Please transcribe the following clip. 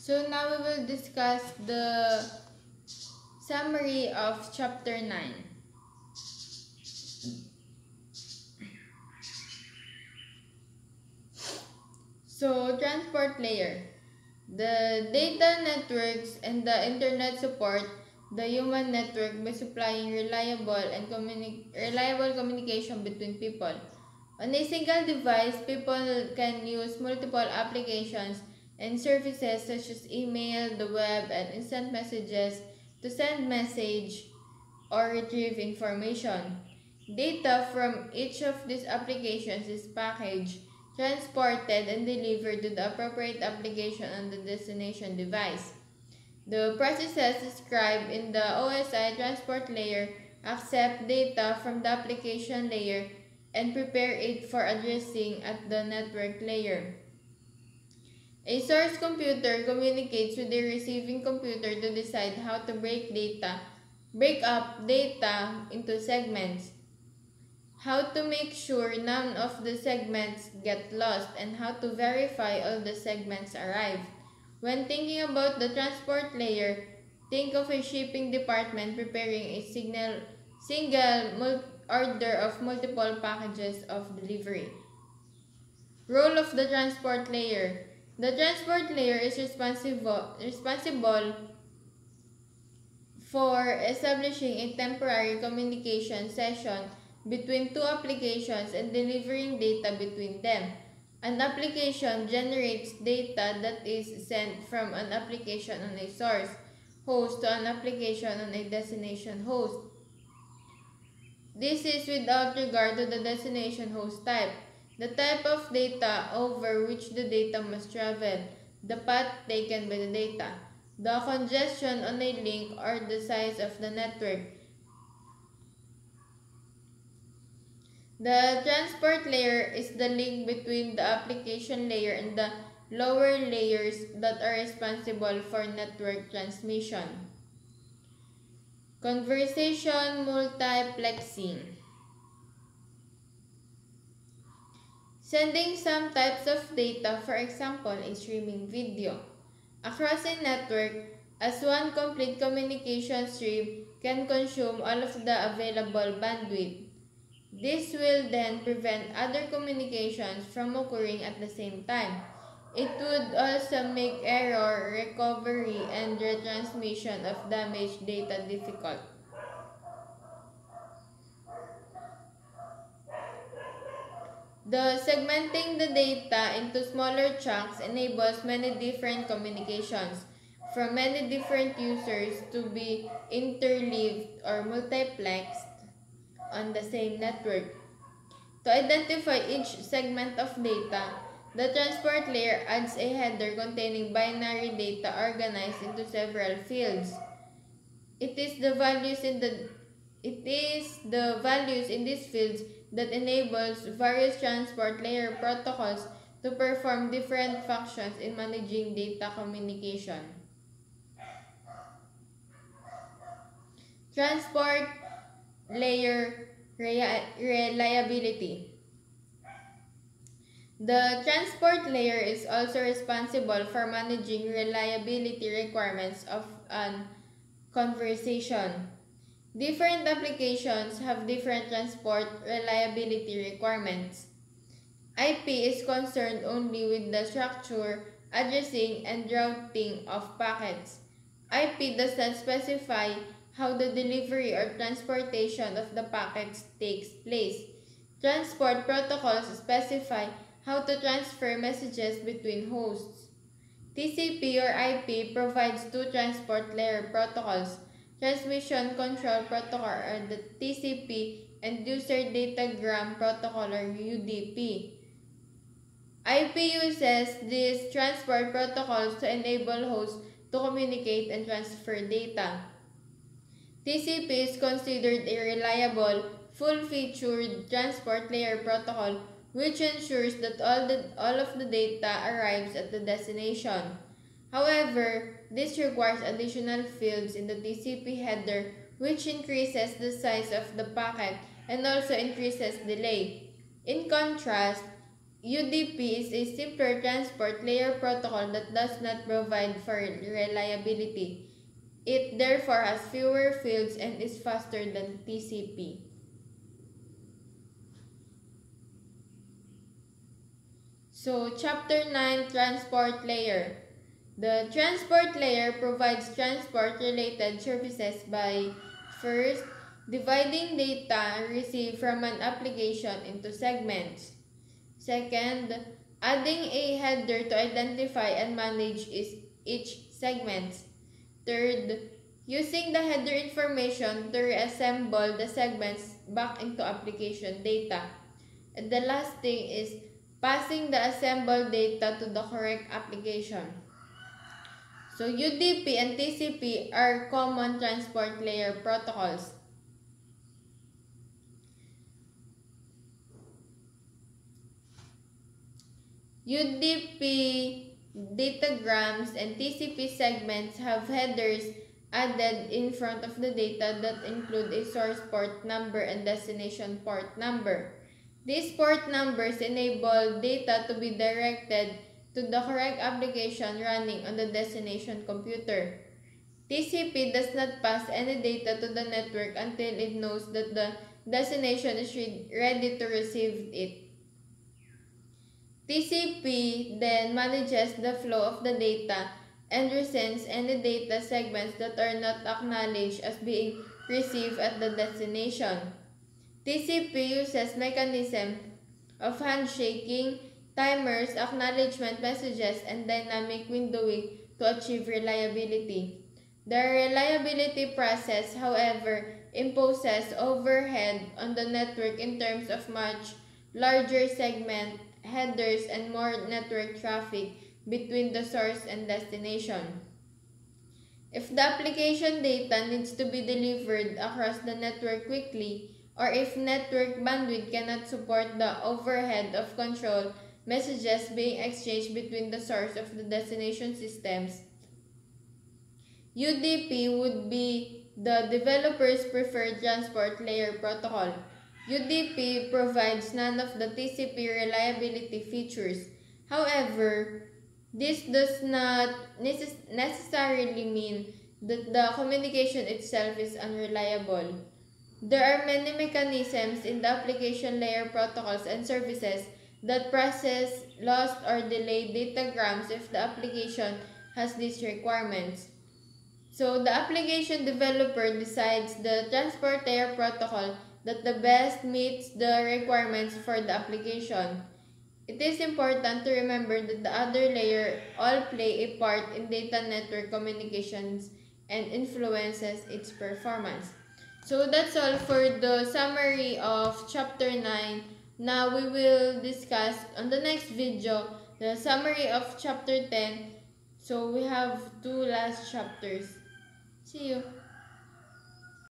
So now we will discuss the summary of chapter 9. So, transport layer. The data networks and the internet support the human network by supplying reliable and communi- reliable communication between people. On a single device, people can use multiple applications and services such as email, the web, and instant messages to send message or retrieve information. Data from each of these applications is packaged, transported, and delivered to the appropriate application on the destination device. The processes described in the OSI transport layer accept data from the application layer and prepare it for addressing at the network layer. A source computer communicates with the receiving computer to decide how to break data, break up data into segments, how to make sure none of the segments get lost, and how to verify all the segments arrive. When thinking about the transport layer, think of a shipping department preparing a signal, single order of multiple packages of delivery. Role of the transport layer. The transport layer is responsible, responsible for establishing a temporary communication session between two applications and delivering data between them. An application generates data that is sent from an application on a source host to an application on a destination host. This is without regard to the destination host type, the type of data over which the data must travel, the path taken by the data, the congestion on a link or the size of the network, The transport layer is the link between the application layer and the lower layers that are responsible for network transmission. Conversation multiplexing. Sending some types of data, for example, a streaming video, across a network as one complete communication stream can consume all of the available bandwidth. This will then prevent other communications from occurring at the same time. It would also make error recovery and retransmission of damaged data difficult. The segmenting the data into smaller chunks enables many different communications from many different users to be interleaved or multiplexed on the same network. To identify each segment of data, the transport layer adds a header containing binary data organized into several fields. It is the values in the it is the values in these fields that enables various transport layer protocols to perform different functions in managing data communication. Transport layer reliability. The transport layer is also responsible for managing reliability requirements of an conversation. Different applications have different transport reliability requirements. IP is concerned only with the structure, addressing, and routing of packets. IP does not specify how the delivery or transportation of the packets takes place. Transport protocols specify how to transfer messages between hosts. TCP or IP provides two transport layer protocols, Transmission Control Protocol or the TCP and User Datagram Protocol or UDP. IP uses these transport protocols to enable hosts to communicate and transfer data. TCP is considered a reliable, full-featured transport layer protocol which ensures that all, the, all of the data arrives at the destination. However, this requires additional fields in the TCP header which increases the size of the packet and also increases delay. In contrast, UDP is a simpler transport layer protocol that does not provide for reliability. It therefore has fewer fields and is faster than TCP. So, Chapter 9 Transport Layer The transport layer provides transport-related services by first, dividing data received from an application into segments. Second, adding a header to identify and manage each segment. Third, using the header information to reassemble the segments back into application data. And the last thing is passing the assembled data to the correct application. So UDP and TCP are common transport layer protocols. UDP datagrams and TCP segments have headers added in front of the data that include a source port number and destination port number. These port numbers enable data to be directed to the correct application running on the destination computer. TCP does not pass any data to the network until it knows that the destination is ready to receive it. TCP then manages the flow of the data and resends any data segments that are not acknowledged as being received at the destination. TCP uses mechanism of handshaking timers, acknowledgement messages, and dynamic windowing to achieve reliability. The reliability process, however, imposes overhead on the network in terms of much larger segment headers and more network traffic between the source and destination. If the application data needs to be delivered across the network quickly, or if network bandwidth cannot support the overhead of control messages being exchanged between the source of the destination systems. UDP would be the developer's preferred transport layer protocol. UDP provides none of the TCP reliability features. However, this does not necess necessarily mean that the communication itself is unreliable. There are many mechanisms in the application layer protocols and services that process lost or delayed datagrams if the application has these requirements. So the application developer decides the transport layer protocol that the best meets the requirements for the application. It is important to remember that the other layer all play a part in data network communications and influences its performance. So that's all for the summary of chapter 9 now we will discuss on the next video the summary of chapter 10. So we have two last chapters. See you.